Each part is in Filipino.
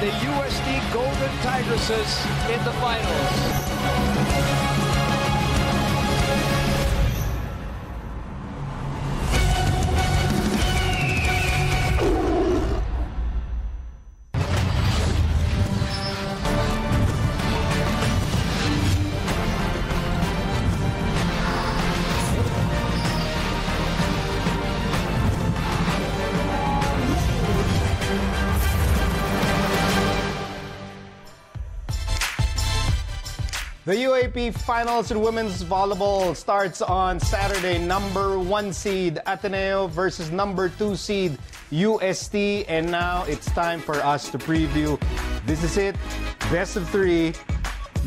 the USD Golden Tigresses in the finals. The UAP Finals in women's volleyball starts on Saturday. Number one seed Ateneo versus number two seed UST. And now it's time for us to preview. This is it. Best of three.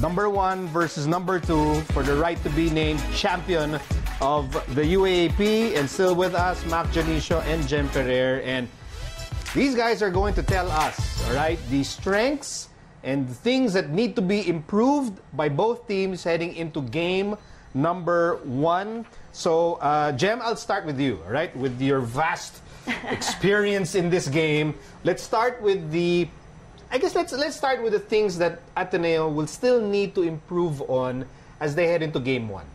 Number one versus number two for the right to be named champion of the UAP. And still with us, Mac Janicio and Jem Ferrer. And these guys are going to tell us, all right, the strengths and things that need to be improved by both teams heading into game number one. So, uh, Jem, I'll start with you, all right, with your vast experience in this game. Let's start with the. I guess let's let's start with the things that Ateneo will still need to improve on as they head into game one.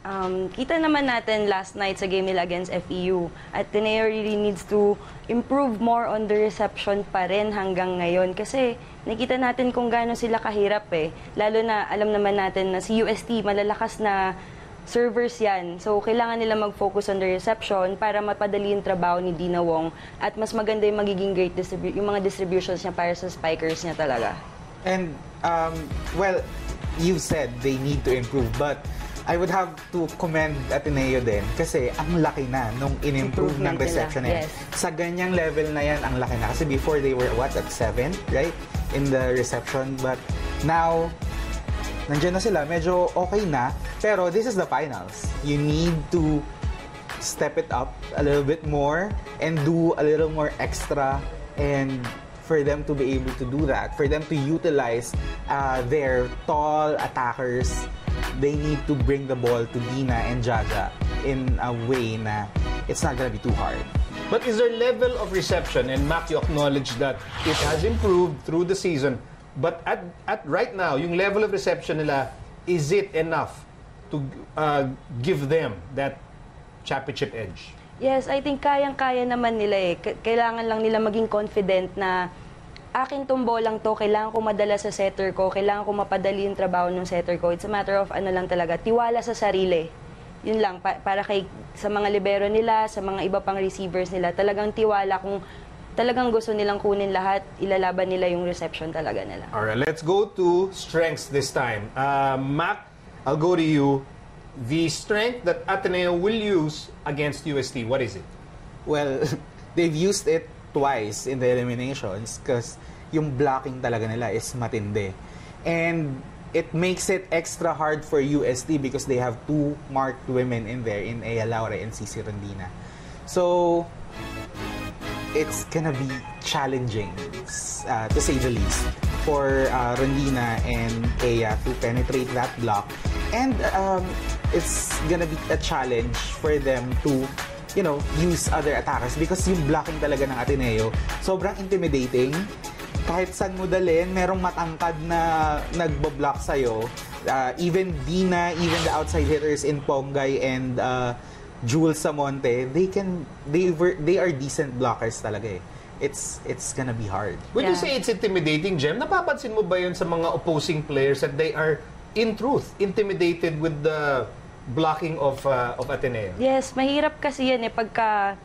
Um, kita naman natin last night sa game nila against FEU. Ateneo really needs to improve more on the reception pa rin hanggang ngayon. Kasi nakita natin kung gaano sila kahirap eh. Lalo na alam naman natin na si UST malalakas na servers yan. So, kailangan nila mag-focus on the reception para mapadali yung trabaho ni Dina Wong at mas maganda yung magiging great distribu- yung mga distributions niya para sa spikers niya talaga. And, um, well, you said they need to improve, but I would have to commend Ateneo din kasi ang laki na nung in-improve ng nila, reception yan. yes. Sa ganyang level na yan, ang laki na. Kasi before they were, what, at 7, right? In the reception. But now, nandiyan na sila. Medyo okay na. Pero this is the finals. You need to step it up a little bit more and do a little more extra and for them to be able to do that, for them to utilize uh, their tall attackers, they need to bring the ball to Dina and Jaja in a way na it's not gonna be too hard. But is there level of reception? And Mac, you acknowledge that it has improved through the season. But at, at right now, yung level of reception nila, is it enough to uh, give them that championship edge? Yes, I think kayang-kaya naman nila eh. Kailangan lang nila maging confident na akin tong bolang to, kailangan ko madala sa setter ko, kailangan ko mapadali yung trabaho ng setter ko. It's a matter of ano lang talaga, tiwala sa sarili. Yun lang, pa- para kay, sa mga libero nila, sa mga iba pang receivers nila, talagang tiwala kung talagang gusto nilang kunin lahat, ilalaban nila yung reception talaga nila. All right, let's go to strengths this time. Uh, Mac, I'll go to you. The strength that Ateneo will use against UST, what is it? Well, they've used it twice in the eliminations because yung blocking talaga nila is matindi. And it makes it extra hard for UST because they have two marked women in there in Ea Laura and Cici Rondina. So, it's gonna be challenging, uh, to say the least, for uh, Rondina and Ea to penetrate that block. And um, it's gonna be a challenge for them to, you know, use other attackers because yung blocking talaga ng Ateneo, sobrang intimidating. Kahit saan mo dalhin, merong matangkad na nagbablock sa'yo. Uh, even Dina, even the outside hitters in Pongay and uh, Jules Samonte, they can they were they are decent blockers talaga eh. It's it's gonna be hard. When you Yeah. say it's intimidating, Jem, napapansin mo ba yun sa mga opposing players that they are, in truth, intimidated with the blocking of uh, of Ateneo? Yes, mahirap kasi yan eh pagka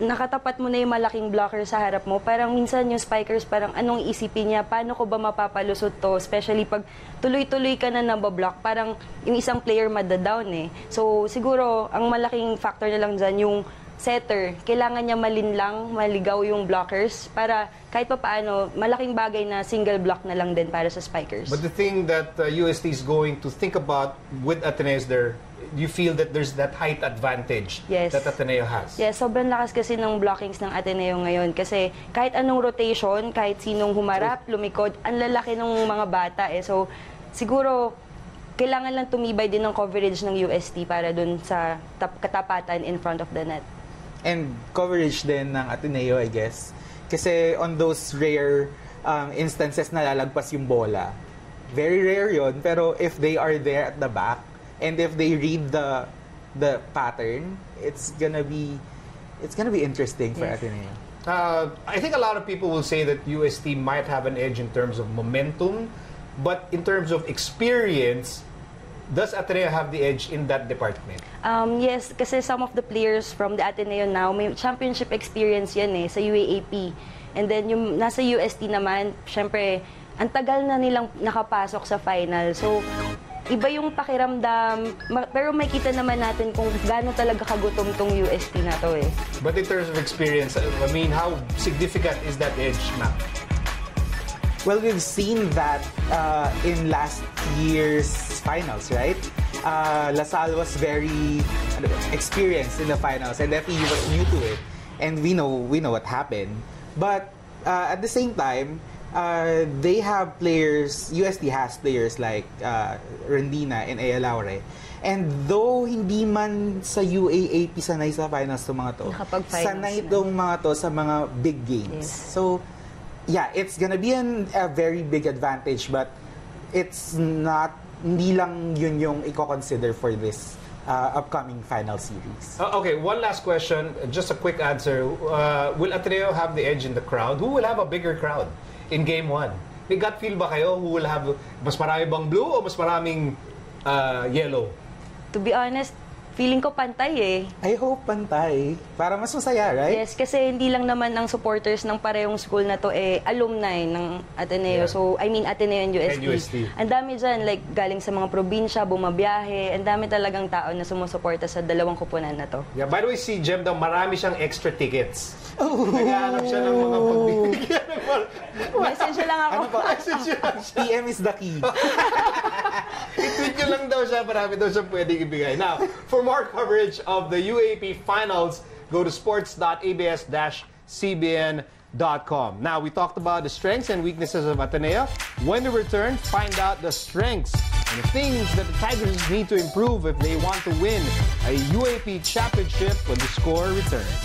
nakatapat mo na yung malaking blocker sa harap mo. Parang minsan yung spikers parang anong isipin niya, paano ko ba mapapalusot to? Especially pag tuloy-tuloy ka na nabablock, parang yung isang player madadown eh. So siguro ang malaking factor na lang dyan yung setter, kailangan niya malinlang, maligaw yung blockers para kahit pa paano, malaking bagay na single block na lang din para sa spikers. But the thing that uh, UST is going to think about with Ateneo there, you feel that there's that height advantage Yes. that Ateneo has. Yes, sobrang lakas kasi ng blockings ng Ateneo ngayon kasi kahit anong rotation, kahit sinong humarap, lumikod, ang lalaki ng mga bata eh. So, siguro, kailangan lang tumibay din ng coverage ng UST para dun sa tap- katapatan in front of the net. And coverage din ng Ateneo, I guess. Kasi on those rare um, instances na lalagpas yung bola, very rare yon pero if they are there at the back, and if they read the the pattern, it's gonna be it's gonna be interesting for Yes. Ateneo. Uh, I think a lot of people will say that UST might have an edge in terms of momentum, but in terms of experience, does Ateneo have the edge in that department? Um, yes, kasi some of the players from the Ateneo now, may championship experience yan eh, sa UAAP. And then yung nasa UST naman, syempre, ang tagal na nilang nakapasok sa final. So, iba yung pakiramdam, ma- pero may kita naman natin kung gaano talaga kagutom tong UST na to eh. But in terms of experience, I mean, how significant is that edge now? Well, we've seen that uh, in last year's finals, right? Uh, Lasal was very experienced in the finals, and FEU was new to it, and we know we know what happened. But uh, at the same time, uh, they have players. USD has players like uh, Rendina and Ea Laure. And though hindi man sa UAAP sanay sa finals to mga to, sanay na. tong mga to sa mga big games. Yes. So, yeah, it's gonna be an, a very big advantage, but it's not, hindi lang yun yung i-consider for this uh, upcoming final series. Uh, okay, one last question. Just a quick answer. Uh, will Ateneo have the edge in the crowd? Who will have a bigger crowd in game one? May gut feel ba kayo who will have, mas marami bang blue o mas maraming uh, yellow? To be honest, feeling ko pantay eh. I hope pantay. Para mas masaya, right? Yes, kasi hindi lang naman ang supporters ng parehong school na to eh alumni ng Yeah. Ateneo. So, I mean Ateneo and UST. And UST. Ang dami dyan, like galing sa mga probinsya, bumabiyahe. Ang dami talagang tao na sumusuporta sa dalawang kupunan na to. Yeah, by the way, si Jem daw marami siyang extra tickets. Naghahanap siya ng mga pagbibigyan. Message lang ako. Ano pa? Message siya. PM is the key. Lang daw siya, marami daw siya pwedeng ibigay. Now, for more coverage of the UAP Finals, go to sports.abs-cbn.com. Now, we talked about the strengths and weaknesses of Ateneo. When we return, find out the strengths and the things that the Tigers need to improve if they want to win a UAP championship when the score returns.